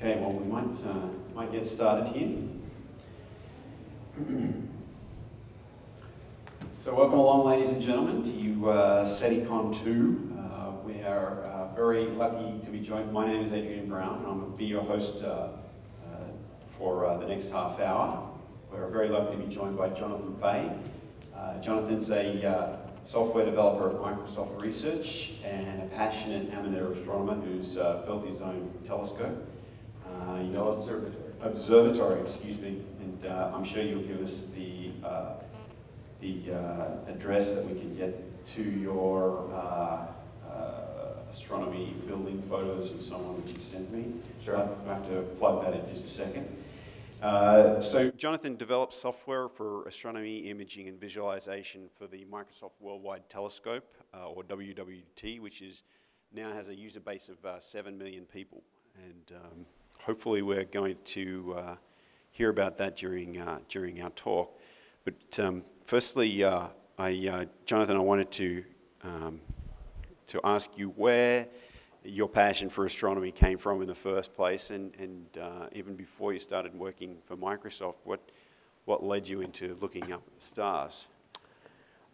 Okay, well, we might, uh, might get started here. so welcome along, ladies and gentlemen, to uh, SETICON 2. Uh, we are uh, very lucky to be joined. My name is Adrian Brown, and I'm going to be your host uh, uh, for uh, the next half hour. We're very lucky to be joined by Jonathan Fay. Jonathan's a software developer at Microsoft Research and a passionate amateur astronomer who's built his own telescope. Uh, you know, observatory. Observatory, excuse me. And uh, I'm sure you'll give us the, uh, the uh, address that we can get to your uh, uh, astronomy building photos and so on that you sent me. Sure. I'll have to plug that in just a second. Uh, so Jonathan develops software for astronomy imaging and visualization for the Microsoft Worldwide Telescope, uh, or WWT, which is now has a user base of uh, 7 million people. And um, hopefully we're going to uh, hear about that during, uh, during our talk. But um, firstly, uh, I, Jonathan, I wanted to, um, to ask you where your passion for astronomy came from in the first place, and, and uh, even before you started working for Microsoft, what, what led you into looking up at the stars?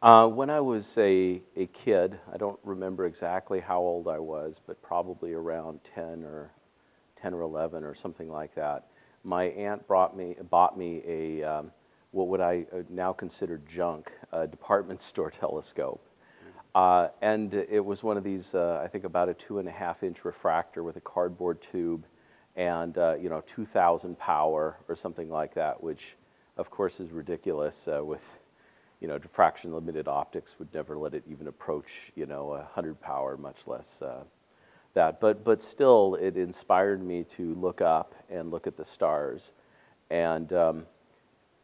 Uh, when I was a, a kid, I don't remember exactly how old I was, but probably around 10 or 10 or 11 or something like that. My aunt brought me, bought me a, um, what would I uh, now consider junk, a department store telescope. Uh, and it was one of these, uh, I think about a two and a half inch refractor with a cardboard tube and, uh, you know, 2,000 power or something like that, which of course is ridiculous uh, with, you know, diffraction limited optics would never let it even approach, you know, 100 power, much less uh, that. But, but still, it inspired me to look up and look at the stars. And um,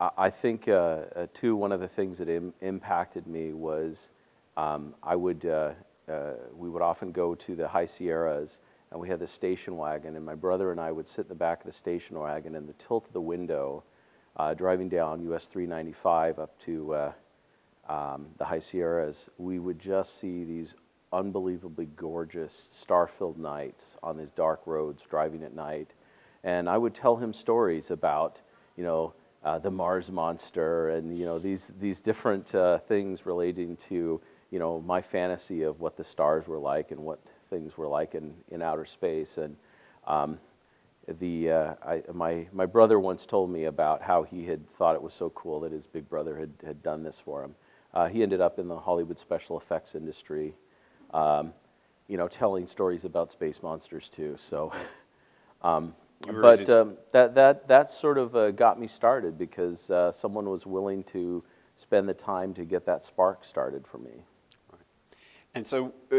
I, I, think, uh, too, one of the things that Im impacted me was um, I would, uh, uh, we would often go to the High Sierras and we had the station wagon and my brother and I would sit in the back of the station wagon and the tilt of the window uh, driving down US 395 up to uh, um, the High Sierras, we would just see these unbelievably gorgeous star-filled nights on these dark roads driving at night. And I would tell him stories about, you know, uh, the Mars monster and, you know, these, these different uh, things relating to you know, my fantasy of what the stars were like and what things were like in, in outer space. And um, the, uh, I, my, my brother once told me about how he had thought it was so cool that his big brother had, had done this for him. Uh, he ended up in the Hollywood special effects industry, um, you know, telling stories about space monsters too. So, um, but um, that, that, that sort of uh, got me started because uh, someone was willing to spend the time to get that spark started for me. And so, uh,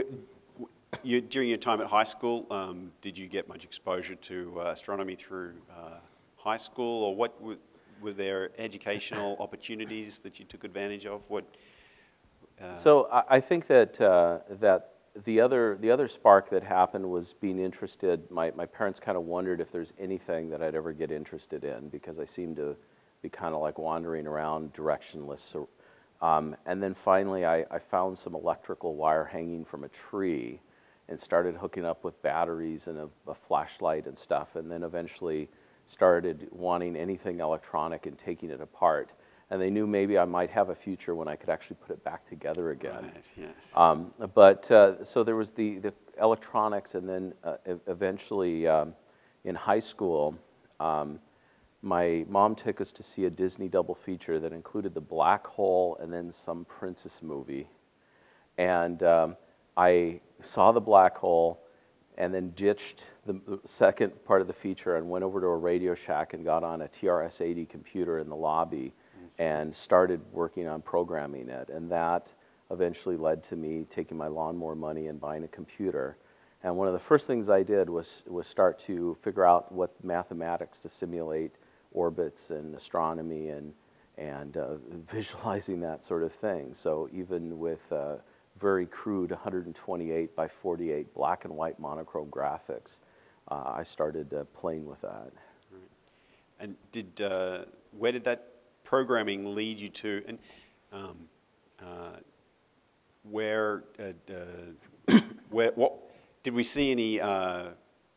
you, during your time at high school, um, did you get much exposure to uh, astronomy through uh, high school, or what were there educational opportunities that you took advantage of? What? So I, I, think that uh, that the other the other spark that happened was being interested. My my parents kind of wondered if there's anything that I'd ever get interested in because I seemed to be kind of like wandering around directionless. Um, and then finally, I, I, found some electrical wire hanging from a tree and started hooking up with batteries and a, a, flashlight and stuff. And then eventually started wanting anything electronic and taking it apart. And they knew maybe I might have a future when I could actually put it back together again. Right, yes. Um, but uh, so there was the, the electronics, and then uh, eventually um, in high school, um, my mom took us to see a Disney double feature that included The Black Hole and then some princess movie. And um, I saw The Black Hole and then ditched the second part of the feature and went over to a Radio Shack and got on a TRS-80 computer in the lobby and started working on programming it. And that eventually led to me taking my lawnmower money and buying a computer. And one of the first things I did was, was start to figure out what mathematics to simulate orbits and astronomy and, and uh, visualizing that sort of thing. So even with uh, very crude 128 by 48 black and white monochrome graphics, uh, I started uh, playing with that. And did, uh, where did that programming lead you to? And um, uh, where, where, what, did we see any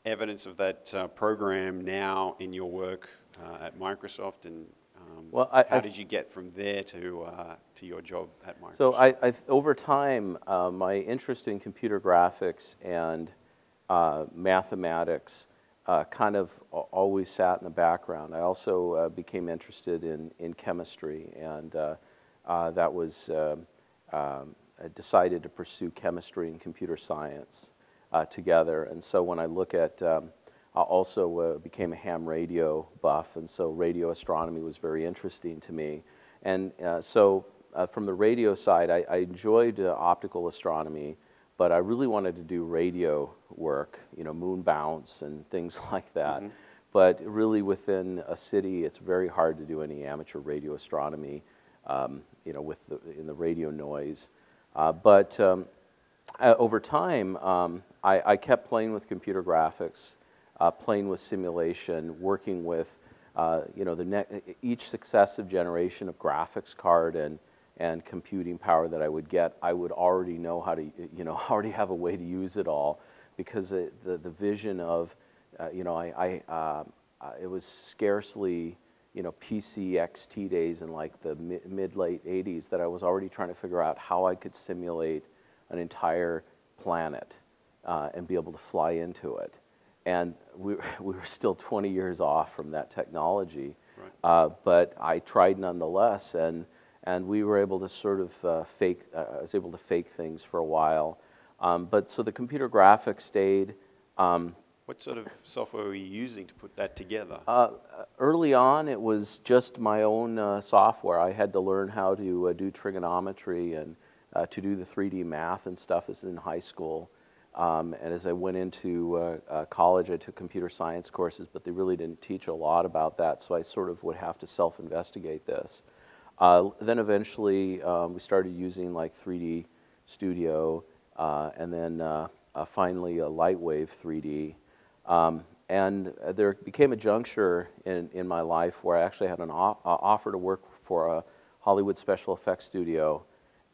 evidence of that uh, program now in your work uh, at Microsoft, and um, Well, I- how I- did you get from there to uh, to your job at Microsoft? So I, I, over time, uh, my interest in computer graphics and uh, mathematics uh, kind of always sat in the background. I also uh, became interested in, in chemistry, and uh, uh, that was um, um, I decided to pursue chemistry and computer science uh, together. And so when I look at, um, I also uh, became a ham radio buff, and so radio astronomy was very interesting to me. And uh, so uh, from the radio side, I, I enjoyed uh, optical astronomy, but I really wanted to do radio work, you know, moon bounce and things like that. But really within a city, it's very hard to do any amateur radio astronomy, um, you know, with the, in the radio noise. Uh, but um, uh, over time, um, I, I kept playing with computer graphics, uh, playing with simulation, working with, uh, you know, the each successive generation of graphics card and, and computing power that I would get, I would already know how to, you know, already have a way to use it all because it, the, the vision of, uh, you know, I, I, uh, uh, it was scarcely, you know, PCXT days in like the mi- mid late 80s that I was already trying to figure out how I could simulate an entire planet uh, and be able to fly into it. And we, we were still 20 years off from that technology, Right. uh, but I tried nonetheless, and, and we were able to sort of uh, fake, uh, I was able to fake things for a while. Um, but so the computer graphics stayed. Um, what sort of software were you using to put that together? uh, early on, it was just my own uh, software. I had to learn how to uh, do trigonometry and uh, to do the 3D math and stuff as in high school. Um, and as I went into uh, uh, college, I took computer science courses, but they really didn't teach a lot about that, so I sort of would have to self-investigate this. Uh, then eventually, um, we started using like 3D Studio, uh, and then uh, uh, finally a Lightwave 3D. Um, and uh, there became a juncture in, in my life where I actually had an uh, offer to work for a Hollywood special effects studio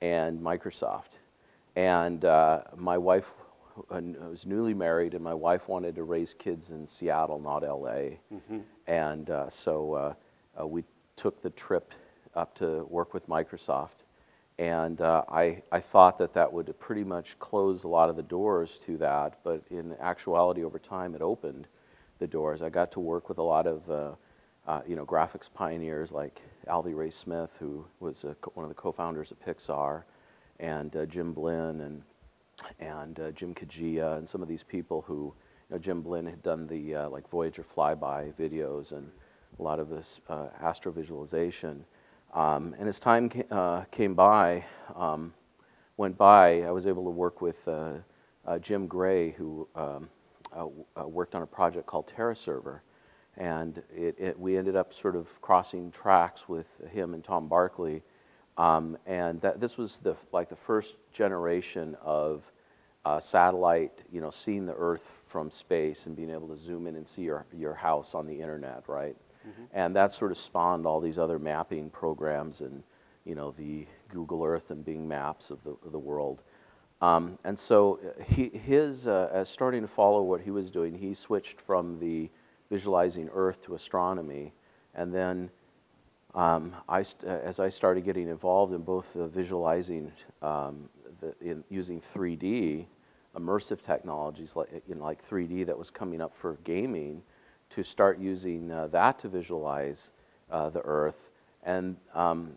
and Microsoft. And uh, my wife uh, was newly married, and my wife wanted to raise kids in Seattle, not LA. And uh, so uh, uh, we took the trip up to work with Microsoft. And uh, I, I thought that that would pretty much close a lot of the doors to that, but in actuality, over time, it opened the doors. I got to work with a lot of, uh, uh, you know, graphics pioneers like Alvy Ray Smith, who was a, one of the co-founders of Pixar, and uh, Jim Blinn and and uh, Jim Kajiya and some of these people who, you know, Jim Blinn had done the uh, like Voyager flyby videos and a lot of this astrovisualization. Um, and as time ca- uh, came by, um, went by, I was able to work with uh, uh, Jim Gray, who um, uh, uh, worked on a project called TerraServer. And it, it, we ended up sort of crossing tracks with him and Tom Barclay. Um, and that, this was the, like the first generation of uh, satellite, you know, seeing the Earth from space and being able to zoom in and see your, your house on the internet, right? And that sort of spawned all these other mapping programs and, you know, the Google Earth and Bing Maps of the, of the world. Um, and so uh, he, his, uh, as starting to follow what he was doing, he switched from the visualizing Earth to astronomy. And then um, I, uh, as I started getting involved in both the visualizing, um, the, in using 3D, immersive technologies like, know, like 3D that was coming up for gaming, to start using uh, that to visualize uh, the Earth. And um,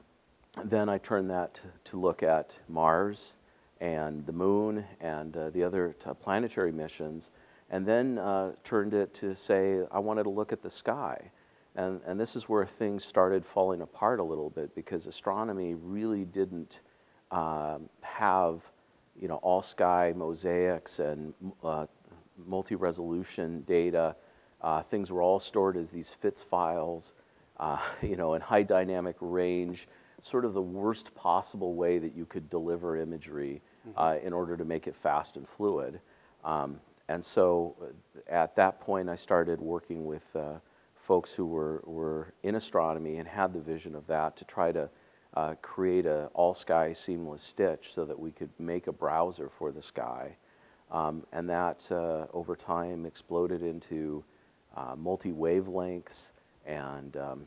then I turned that to, look at Mars and the moon and uh, the other planetary missions, and then uh, turned it to say I wanted to look at the sky. And, and this is where things started falling apart a little bit because astronomy really didn't um, have you know, all sky mosaics and uh, multi resolution data. Uh, things were all stored as these FITS files, uh, you know, in high dynamic range, sort of the worst possible way that you could deliver imagery uh, in order to make it fast and fluid. Um, and so uh, at that point, I started working with uh, folks who were, were in astronomy and had the vision of that to try to uh, create a all sky seamless stitch so that we could make a browser for the sky. Um, and that, uh, over time, exploded into uh, multi-wavelengths and um,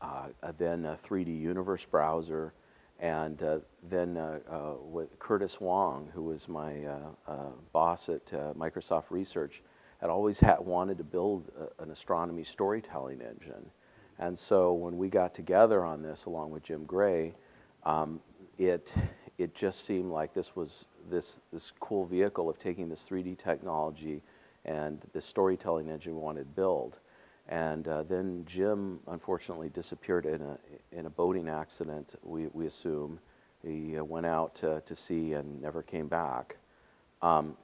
uh, then a 3D universe browser, and uh, then uh, uh, with Curtis Wong, who was my boss at Microsoft Research, had always had, wanted to build a, an astronomy storytelling engine. And so when we got together on this, along with Jim Gray, um, it, it just seemed like this was this, this cool vehicle of taking this 3D technology and the storytelling engine we wanted to build. And uh, then Jim unfortunately disappeared in a, in a boating accident, we, we assume. He uh, went out to, to sea and never came back. Um,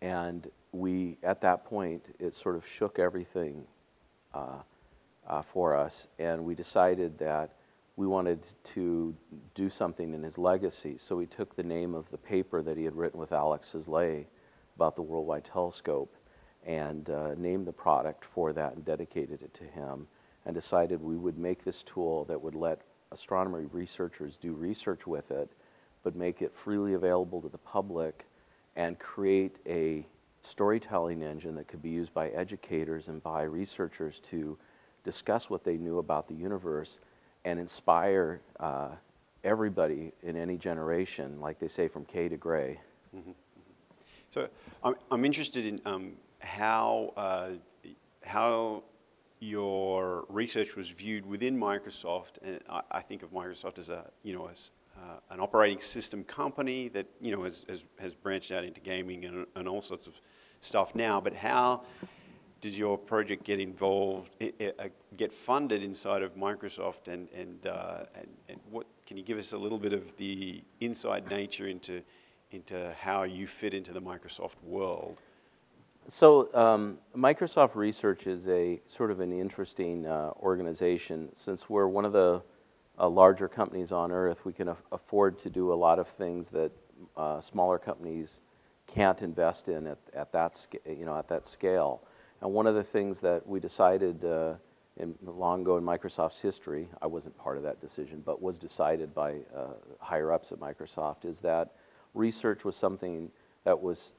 and we, at that point, it sort of shook everything uh, uh, for us. And we decided that we wanted to do something in his legacy. So we took the name of the paper that he had written with Alex Szalay about the Worldwide Telescope and uh, named the product for that and dedicated it to him and decided we would make this tool that would let astronomy researchers do research with it, but make it freely available to the public and create a storytelling engine that could be used by educators and by researchers to discuss what they knew about the universe and inspire uh, everybody in any generation, like they say, from K to gray. Mm -hmm. So I'm, I'm interested in um, how, uh, how your research was viewed within Microsoft. And I, I think of Microsoft as a, you know, as uh, an operating system company that, you know, has, has, has branched out into gaming and, and all sorts of stuff now. But how does your project get involved, uh, get funded inside of Microsoft, and and, uh, and and what can you give us a little bit of the inside nature into into how you fit into the Microsoft world? So um, Microsoft Research is a sort of an interesting uh, organization since we're one of the uh, larger companies on earth. We can af afford to do a lot of things that uh, smaller companies can't invest in at, at that you know at that scale. And one of the things that we decided uh, in, long ago in Microsoft's history, I wasn't part of that decision, but was decided by uh, higher ups at Microsoft, is that research was something that was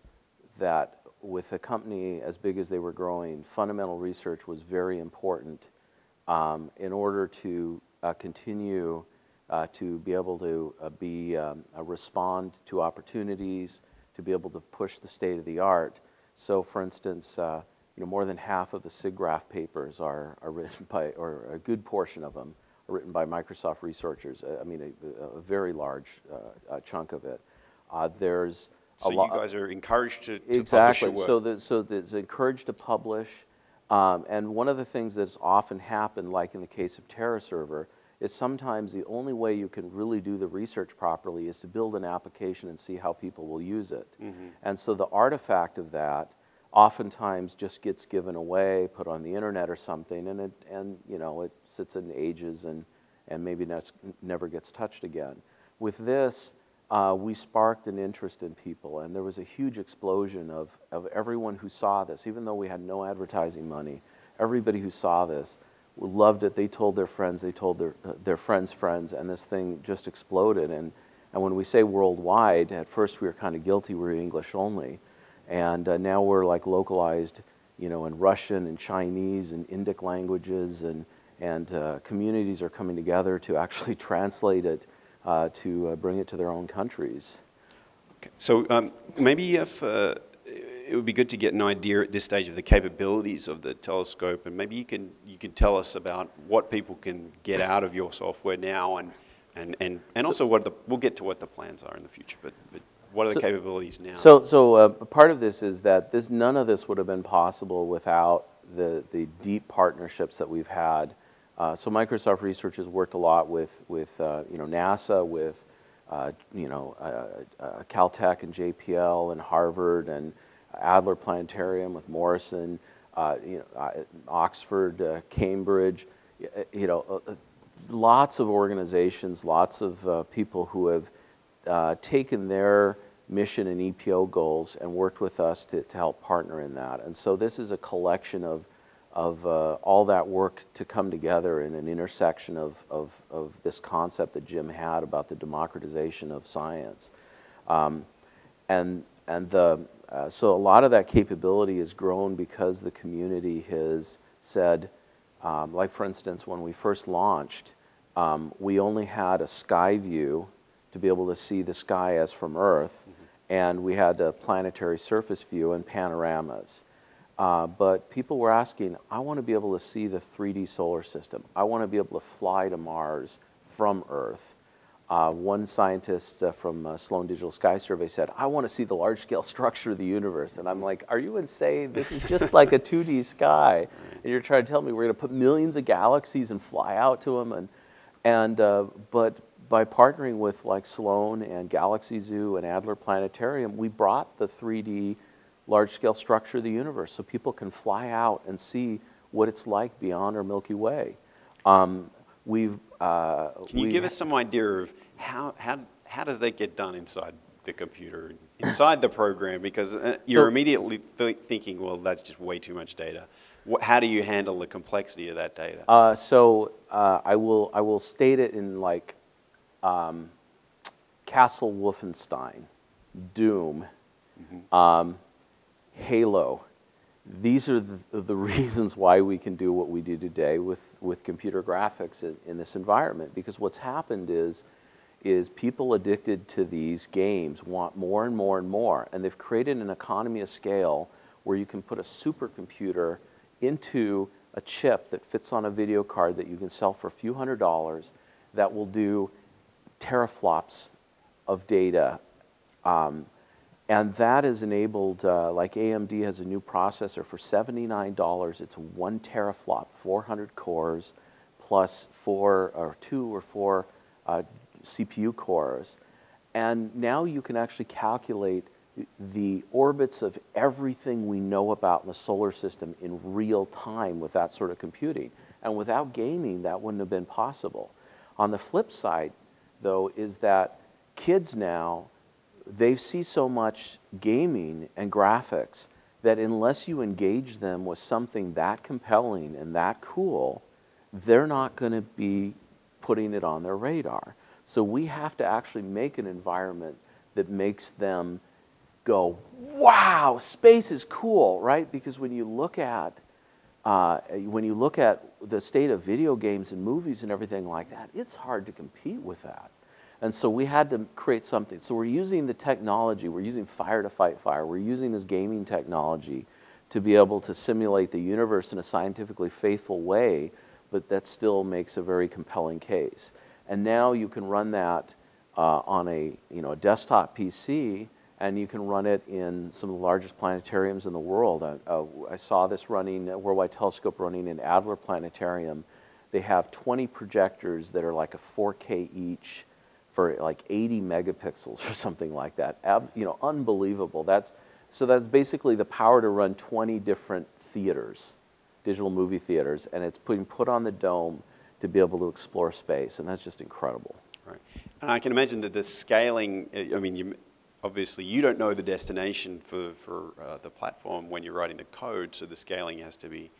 that with a company as big as they were growing, fundamental research was very important um, in order to uh, continue uh, to be able to uh, be um, respond to opportunities, to be able to push the state of the art. So, for instance, uh, you know, more than half of the SIGGRAPH papers are, are written by, or a good portion of them are written by Microsoft researchers. I mean, a, a very large uh, chunk of it. Uh, there's so you guys are encouraged to, to exactly. publish So, the, so it's encouraged to publish. Um, and one of the things that's often happened, like in the case of TerraServer, is sometimes the only way you can really do the research properly is to build an application and see how people will use it. Mm -hmm. And so the artifact of that oftentimes just gets given away, put on the internet or something, and it, and you know, it sits in ages and, and maybe never gets touched again. With this, uh, we sparked an interest in people, and there was a huge explosion of, of everyone who saw this, even though we had no advertising money. Everybody who saw this loved it. They told their friends, they told their, uh, their friends' friends, and this thing just exploded. And, and when we say worldwide, at first we were kind of guilty, we were English only. And uh, now we're like localized, you know, in Russian and Chinese and Indic languages, and, and uh, communities are coming together to actually translate it uh, to uh, bring it to their own countries. Okay. So um, maybe if uh, it would be good to get an idea at this stage of the capabilities of the telescope, and maybe you can you can tell us about what people can get out of your software now, and and and, and also what the we'll get to what the plans are in the future, but. but what are the capabilities now? So, so uh, part of this is that this, none of this would have been possible without the, the deep partnerships that we've had uh, so Microsoft Research has worked a lot with, with uh, you know, NASA, with uh, you know, uh, uh, Caltech and JPL and Harvard and Adler Planetarium with Morrison, uh, you know, Oxford, Cambridge, you know, lots of organizations, lots of people who have taken their mission and EPO goals and worked with us to, to help partner in that. And so this is a collection of of uh, all that work to come together in an intersection of, of, of, this concept that Jim had about the democratization of science. Um, and and the, uh, so a lot of that capability has grown because the community has said, um, like for instance, when we first launched, um, we only had a sky view to be able to see the sky as from Earth, mm -hmm. and we had a planetary surface view and panoramas. Uh, but people were asking, I want to be able to see the 3D solar system. I want to be able to fly to Mars from Earth. Uh, one scientist uh, from uh, Sloan Digital Sky Survey said, I want to see the large scale structure of the universe. And I'm like, are you insane? This is just like a 2D sky. And you're trying to tell me we're going to put millions of galaxies and fly out to them. And, and, uh, but by partnering with like Sloan and Galaxy Zoo and Adler Planetarium, we brought the 3D large scale structure of the universe so people can fly out and see what it's like beyond our Milky Way. Um, we've uh, Can you give us some idea of how, how, how does that get done inside the computer, inside the program? Because uh, you're immediately th thinking, well, that's just way too much data. What, how do you handle the complexity of that data? Uh, so uh, I, will, I will state it in like um, Castle Wolfenstein, Doom, mm -hmm. um, Halo, these are the, the, reasons why we can do what we do today with, with computer graphics in, in, this environment. Because what's happened is, is people addicted to these games want more and more and more. And they've created an economy of scale where you can put a supercomputer into a chip that fits on a video card that you can sell for a few hundred dollars that will do teraflops of data um, and that is enabled, uh, like AMD has a new processor for $79. It's one teraflop, 400 cores, plus four or two or four uh, CPU cores. And now you can actually calculate the orbits of everything we know about in the solar system in real time with that sort of computing. And without gaming, that wouldn't have been possible. On the flip side, though, is that kids now they see so much gaming and graphics that unless you engage them with something that compelling and that cool, they're not going to be putting it on their radar. So we have to actually make an environment that makes them go, wow, space is cool, right? Because when you look at uh, when you look at the state of video games and movies and everything like that, it's hard to compete with that. And so we had to create something. So we're using the technology, we're using fire to fight fire, we're using this gaming technology to be able to simulate the universe in a scientifically faithful way, but that still makes a very compelling case. And now you can run that uh, on a, you know, a desktop PC and you can run it in some of the largest planetariums in the world. Uh, I saw this running, uh, Worldwide Telescope running in Adler Planetarium. They have 20 projectors that are like a 4K each for like 80 megapixels or something like that. Ab, you know, unbelievable. That's, so that's basically the power to run 20 different theaters, digital movie theaters, and it's being put on the dome to be able to explore space, and that's just incredible. Right. And I can imagine that the scaling, I mean, you, obviously you don't know the destination for, for uh, the platform when you're writing the code, so the scaling has to be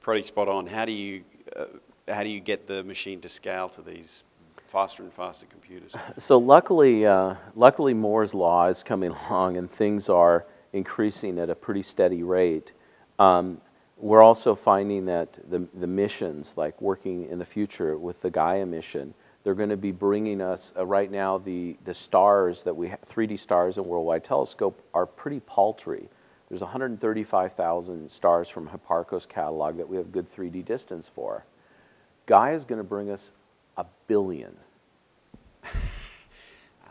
pretty spot on. How do you, uh, how do you get the machine to scale to these faster and faster computers. So luckily, uh, luckily Moore's law is coming along and things are increasing at a pretty steady rate. Um, we're also finding that the, the missions, like working in the future with the Gaia mission, they're going to be bringing us, uh, right now, the, the stars that we have, 3D stars in Worldwide Telescope are pretty paltry. There's 135,000 stars from Hipparcos catalog that we have good 3D distance for. Gaia is going to bring us a billion.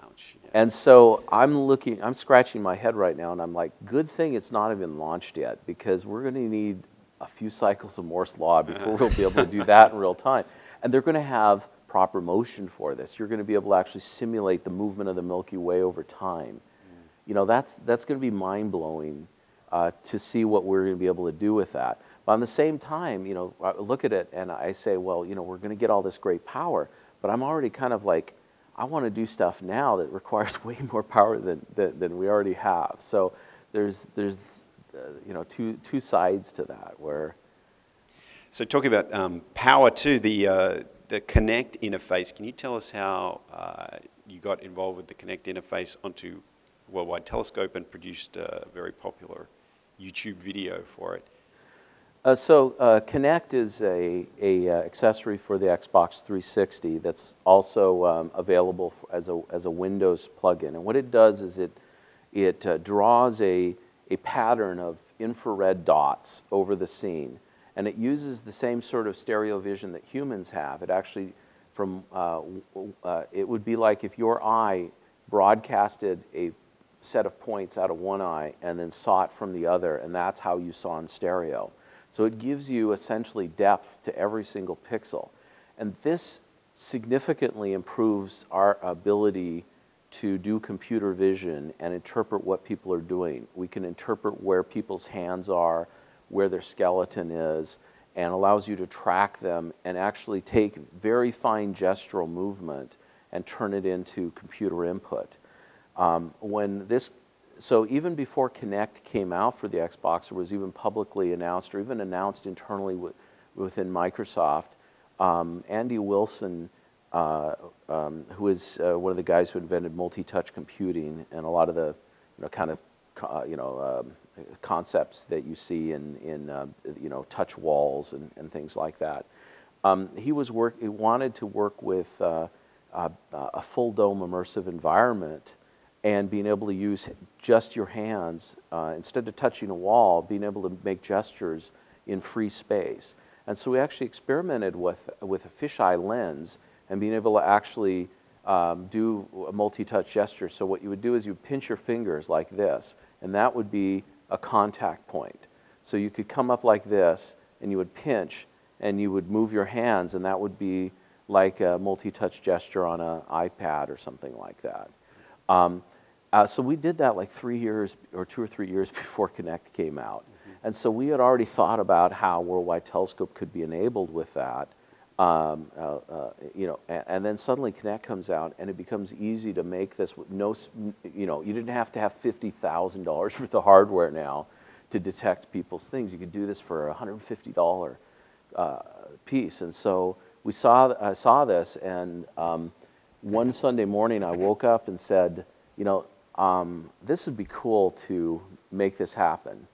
Ouch. And so I'm looking, I'm scratching my head right now, and I'm like, good thing it's not even launched yet, because we're going to need a few cycles of Moore's Law before we'll be able to do that in real time. And they're going to have proper motion for this. You're going to be able to actually simulate the movement of the Milky Way over time. Mm. You know, that's, that's going to be mind-blowing uh, to see what we're going to be able to do with that. But on the same time, you know, I look at it and I say, well, you know, we're going to get all this great power, but I'm already kind of like, I want to do stuff now that requires way more power than, than, than we already have. So there's, there's uh, you know, two, two sides to that where. So talking about um, power too, the, uh, the Kinect interface, can you tell us how uh, you got involved with the Kinect interface onto Worldwide Telescope and produced a very popular YouTube video for it. Uh, so uh, Kinect is a, a uh, accessory for the Xbox 360 that's also um, available as a, as a Windows plugin. And what it does is it, it uh, draws a, a pattern of infrared dots over the scene. And it uses the same sort of stereo vision that humans have. It actually, from, uh, uh, it would be like if your eye broadcasted a set of points out of one eye and then saw it from the other, and that's how you saw in stereo. So it gives you essentially depth to every single pixel. And this significantly improves our ability to do computer vision and interpret what people are doing. We can interpret where people's hands are, where their skeleton is, and allows you to track them and actually take very fine gestural movement and turn it into computer input. Um, when this so even before Kinect came out for the Xbox, or was even publicly announced, or even announced internally within Microsoft, um, Andy Wilson, uh, um, who is uh, one of the guys who invented multi-touch computing and a lot of the, you know, kind of, uh, you know, um, concepts that you see in, in uh, you know, touch walls and, and things like that. Um, he was work. He wanted to work with uh, a full dome immersive environment and being able to use just your hands uh, instead of touching a wall, being able to make gestures in free space. And so we actually experimented with, with a fisheye lens and being able to actually um, do a multi-touch gesture. So what you would do is you pinch your fingers like this, and that would be a contact point. So you could come up like this, and you would pinch, and you would move your hands, and that would be like a multi-touch gesture on an iPad or something like that. Um, uh, so we did that like three years or two or three years before Kinect came out. Mm-hmm. And so we had already thought about how Worldwide Telescope could be enabled with that. Um, uh, uh, you know, and, and, then suddenly Kinect comes out, and it becomes easy to make this no, you know, you didn't have to have fifty thousand dollars worth of hardware now to detect people's things. You could do this for a hundred and fifty dollar uh, piece, and so we saw I saw this, and um, one Sunday morning I woke up and said, you know, um, this would be cool to make this happen.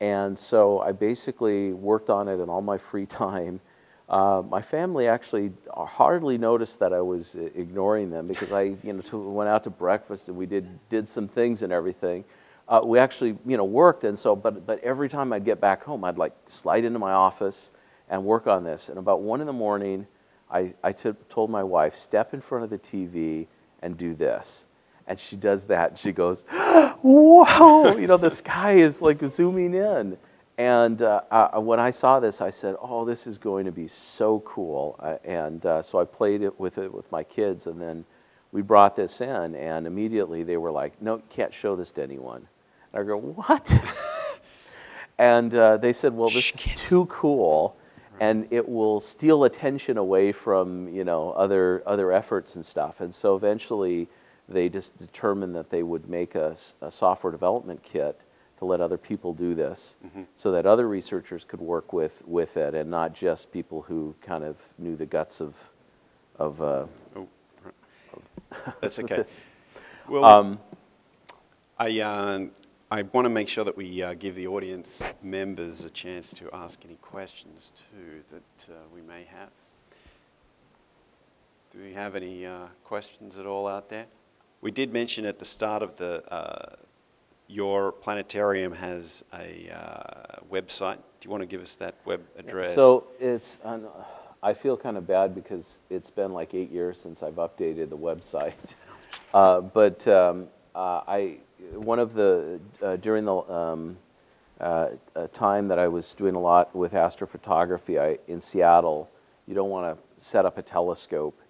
And so I basically worked on it in all my free time. Uh, my family actually hardly noticed that I was ignoring them because I, you know, went out to breakfast and we did did some things and everything. Uh, we actually, you know, worked and so, but but every time I'd get back home, I'd like slide into my office and work on this. And about one in the morning, I, I told my wife, step in front of the TV and do this. And she does that. She goes, whoa, you know, the sky is like zooming in. And uh, uh, when I saw this, I said, oh, this is going to be so cool. Uh, and uh, so I played it with it with my kids. And then we brought this in, and immediately they were like, no, you can't show this to anyone. And I go, what? and uh, they said, well, this Shh, is too cool and it will steal attention away from you know other other efforts and stuff. And so eventually, they just determined that they would make a, a software development kit to let other people do this mm-hmm. so that other researchers could work with, with it and not just people who kind of knew the guts of, of, uh, oh, that's okay. well, um, I, uh, I want to make sure that we uh, give the audience members a chance to ask any questions too that uh, we may have. Do we have any uh, questions at all out there? We did mention at the start of the, uh, your planetarium has a uh, website. Do you want to give us that web address? So it's, I feel kind of bad because it's been like eight years since I've updated the website. Uh, but um, uh, I, one of the, uh, during the um, uh, time that I was doing a lot with astrophotography I, in Seattle, you don't want to set up a telescope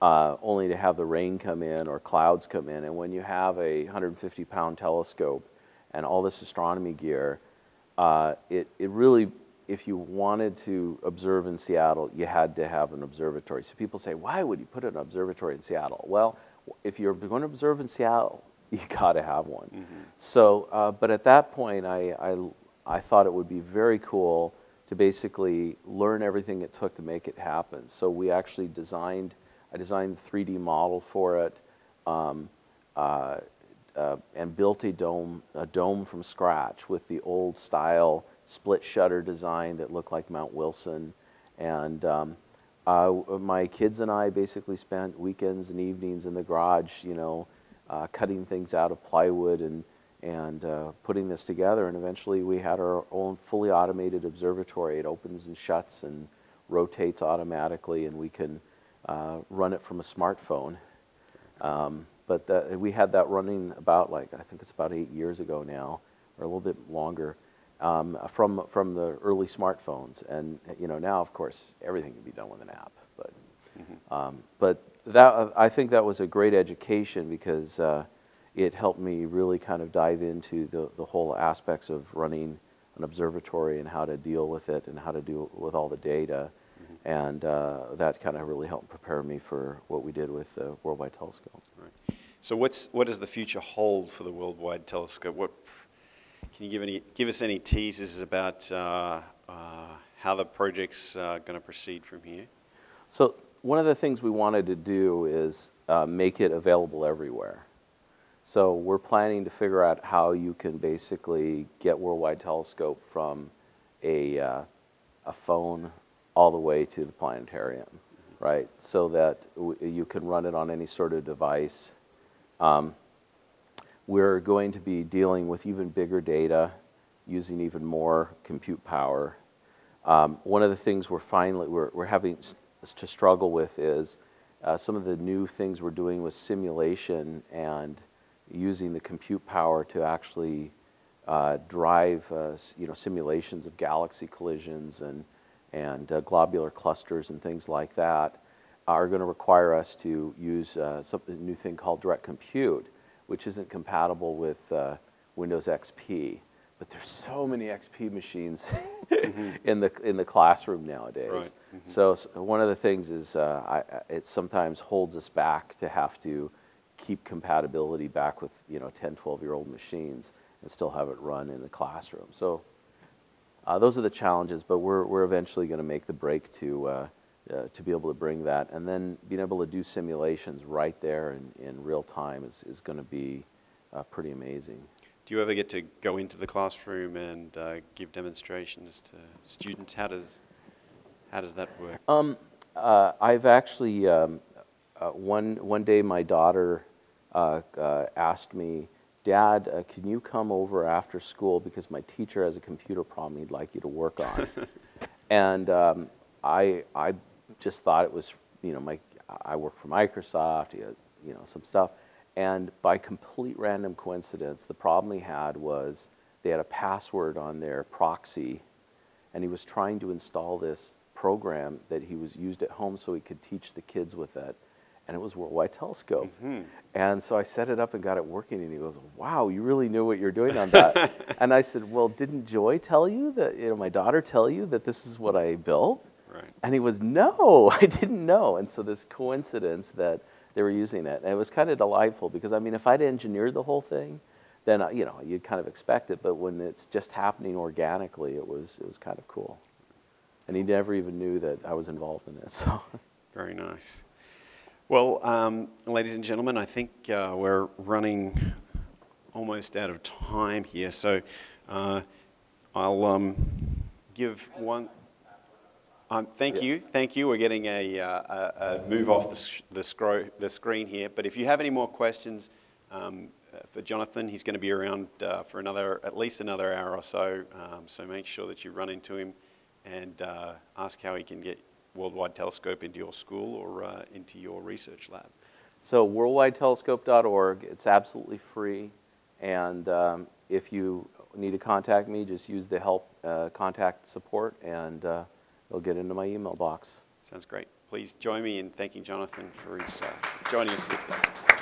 uh, only to have the rain come in or clouds come in. And when you have a 150 pound telescope and all this astronomy gear, uh, it, it really, if you wanted to observe in Seattle, you had to have an observatory. So people say, why would you put an observatory in Seattle? Well, if you're going to observe in Seattle, you got to have one. Mm -hmm. So, uh, but at that point, I, I, I thought it would be very cool to basically learn everything it took to make it happen. So we actually designed I designed the 3D model for it, um, uh, uh, and built a dome, a dome from scratch with the old style split shutter design that looked like Mount Wilson. And um, uh, my kids and I basically spent weekends and evenings in the garage, you know, uh, cutting things out of plywood and, and uh, putting this together. And eventually we had our own fully automated observatory. It opens and shuts and rotates automatically, and we can uh, run it from a smartphone. Um, but that, we had that running about like, I think it's about eight years ago now, or a little bit longer, um, from, from the early smartphones. And, you know, now, of course, everything can be done with an app. But, um, but that, I think that was a great education because uh, it helped me really kind of dive into the, the whole aspects of running an observatory and how to deal with it and how to deal with all the data. And uh, that kind of really helped prepare me for what we did with the Worldwide Telescope. Right. So what's, what does the future hold for the Worldwide Telescope? What, can you give, any, give us any teasers about uh, uh, how the project's uh, going to proceed from here? So one of the things we wanted to do is uh, make it available everywhere. So we're planning to figure out how you can basically get Worldwide Telescope from a, uh, a phone all the way to the planetarium, right? So that you can run it on any sort of device. Um, we're going to be dealing with even bigger data, using even more compute power. Um, one of the things we're finally we're, we're having to struggle with is uh, some of the new things we're doing with simulation and using the compute power to actually uh, drive uh, you know simulations of galaxy collisions and and uh, globular clusters and things like that are going to require us to use uh, something, a new thing called direct compute, which isn't compatible with uh, Windows XP. But there's so many XP machines mm-hmm. in the in the classroom nowadays. Right. Mm-hmm. So, so, one of the things is uh, I, it sometimes holds us back to have to keep compatibility back with you know 10, 12 year old machines and still have it run in the classroom. So uh, those are the challenges, but we're, we're eventually going to make the break to, uh, uh, to be able to bring that. And then being able to do simulations right there in, in real time is, is going to be uh, pretty amazing. Do you ever get to go into the classroom and uh, give demonstrations to students? How does, how does that work? Um, uh, I've actually, um, one, one day my daughter asked me, Dad, uh, can you come over after school because my teacher has a computer problem he'd like you to work on? and um, I, I just thought it was, you know, my, I work for Microsoft, you know, some stuff. And by complete random coincidence, the problem he had was they had a password on their proxy, and he was trying to install this program that he was used at home so he could teach the kids with it and it was Worldwide Telescope. Mm-hmm. And so I set it up and got it working, and he goes, "Wow, you really knew what you're doing on that." and I said, "Well, didn't Joy tell you that? You know, my daughter tell you that this is what I built?" Right. And he was, "No, I didn't know." And so this coincidence that they were using it, and it was kind of delightful because I mean, if I'd engineered the whole thing, then uh, you know you'd kind of expect it, but when it's just happening organically, it was it was kind of cool. And he never even knew that I was involved in it. So. Very nice. Well, um, ladies and gentlemen, I think uh, we're running almost out of time here, so uh, I'll um, give one. Um, thank you, thank you. We're getting a, uh, a, a move off the, the, the, screen here, but if you have any more questions um, for Jonathan, he's going to be around uh, for another, at least another hour or so. Um, so make sure that you run into him and uh, ask how he can get Worldwide Telescope into your school or uh, into your research lab? So worldwidetelescope.org, it's absolutely free. And um, if you need to contact me, just use the help uh, contact support and uh, it'll get into my email box. Sounds great. Please join me in thanking Jonathan for his uh, joining us here today.